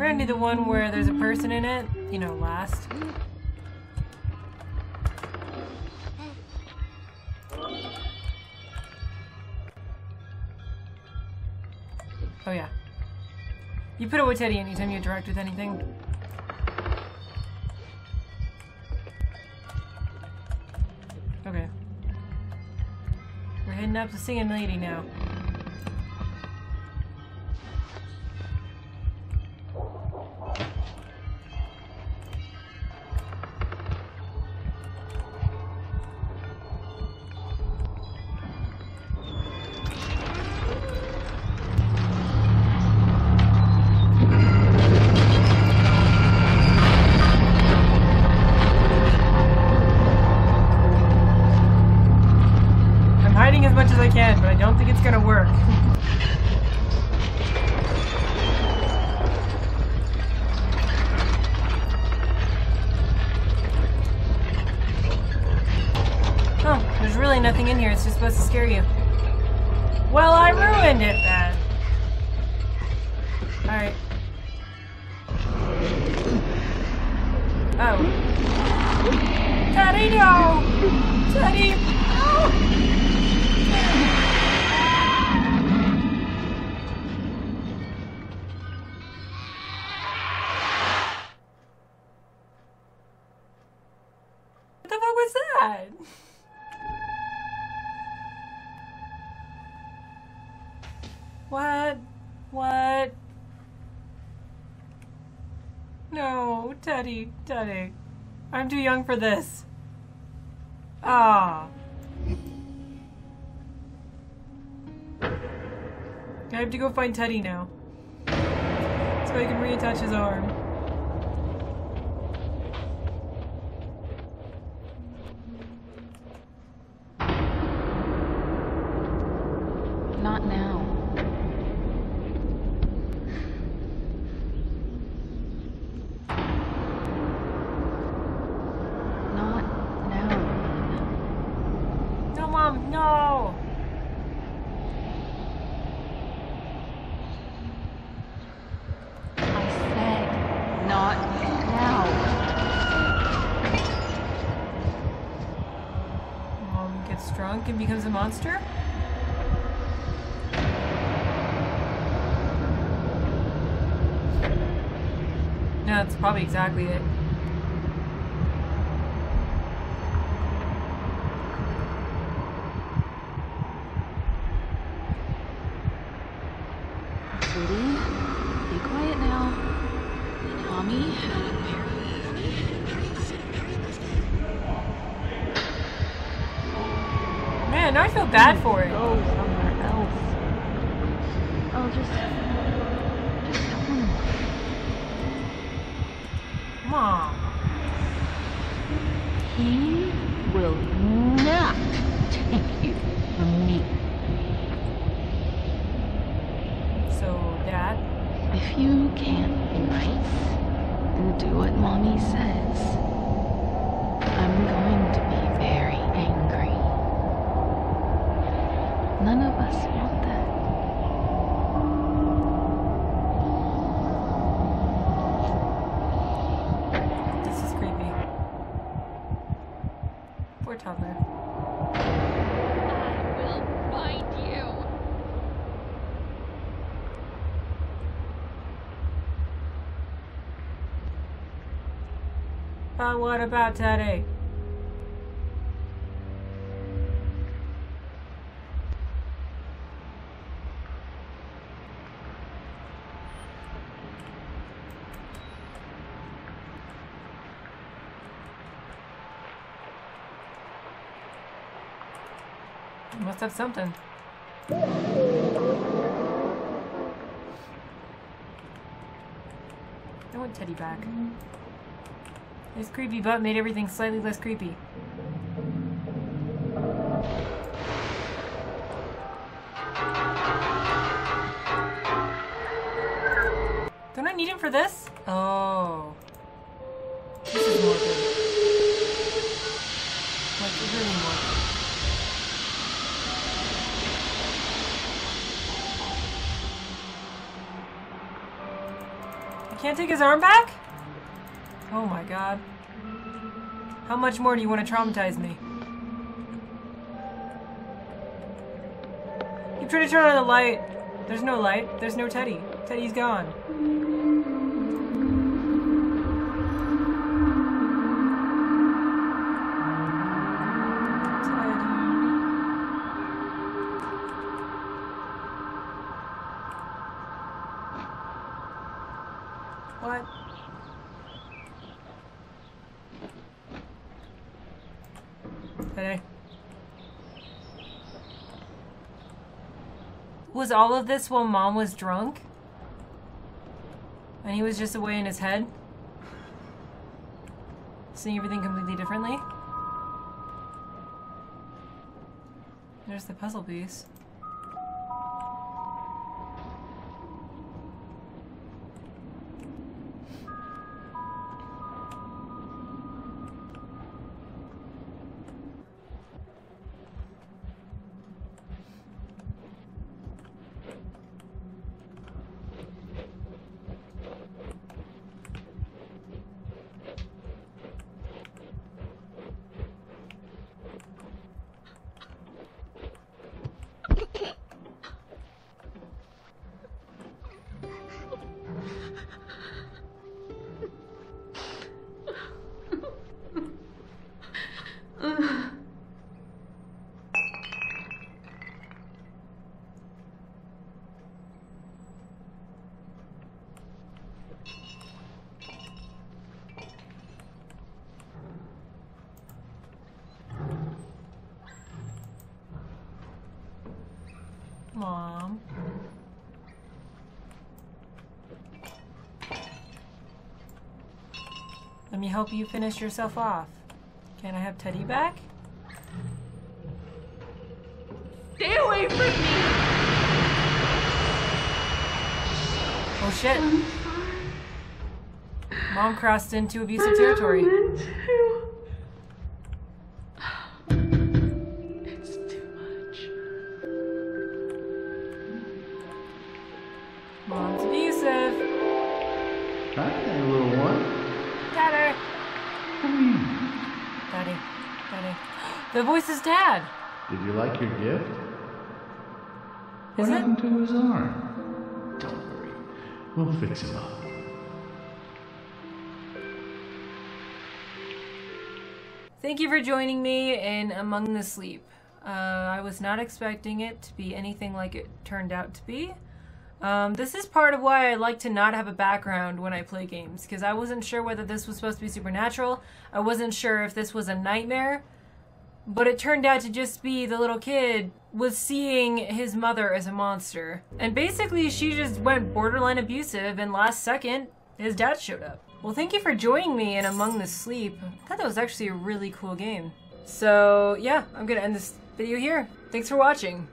We're gonna do the one where there's a person in it, you know, last. Oh yeah. You put it with Teddy anytime you interact with anything. We're heading up to Lady now. Nothing in here. It's just supposed to scare you. Well, I ruined it then. Alright. Oh. Teddy, no! Teddy! What the fuck was that? What? What? No, Teddy, Teddy. I'm too young for this. Ah. I have to go find Teddy now. So I can reattach his arm. Not now. Not now. No, Mom, no! I said not now. Mom gets drunk and becomes a monster? No, that's probably exactly it. Sweetie, be quiet now. Mommy? Man, now I feel bad for it. Go somewhere else. Oh, just. Just him. Mom. He will not take you from me. So, Dad? If you can't be nice and do what mommy says, I'm going to be very angry. None of us want that. This is creepy. Poor toddler. I will find you. But what about Teddy? Must have something. I want Teddy back. His creepy butt made everything slightly less creepy. Don't I need him for this? Oh. This is morbid. Like, can't take his arm back? Oh my god. How much more do you want to traumatize me? You try to turn on the light. There's no light. There's no Teddy. Teddy's gone. Teddy. Was all of this while mom was drunk? And he was just away in his head? Seeing everything completely differently? There's the puzzle piece. Let me help you finish yourself off. Can I have Teddy back? Stay away from me! Oh shit. Mom crossed into abusive territory. Daddy. Daddy. The voice is dad. Did you like your gift? Is what it? happened to his arm? Don't worry. We'll fix him up. Thank you for joining me in Among the Sleep. Uh, I was not expecting it to be anything like it turned out to be. Um, this is part of why I like to not have a background when I play games, because I wasn't sure whether this was supposed to be supernatural. I wasn't sure if this was a nightmare. But it turned out to just be the little kid was seeing his mother as a monster. And basically, she just went borderline abusive, and last second, his dad showed up. Well, thank you for joining me in Among the Sleep. I thought that was actually a really cool game. So, yeah, I'm gonna end this video here. Thanks for watching.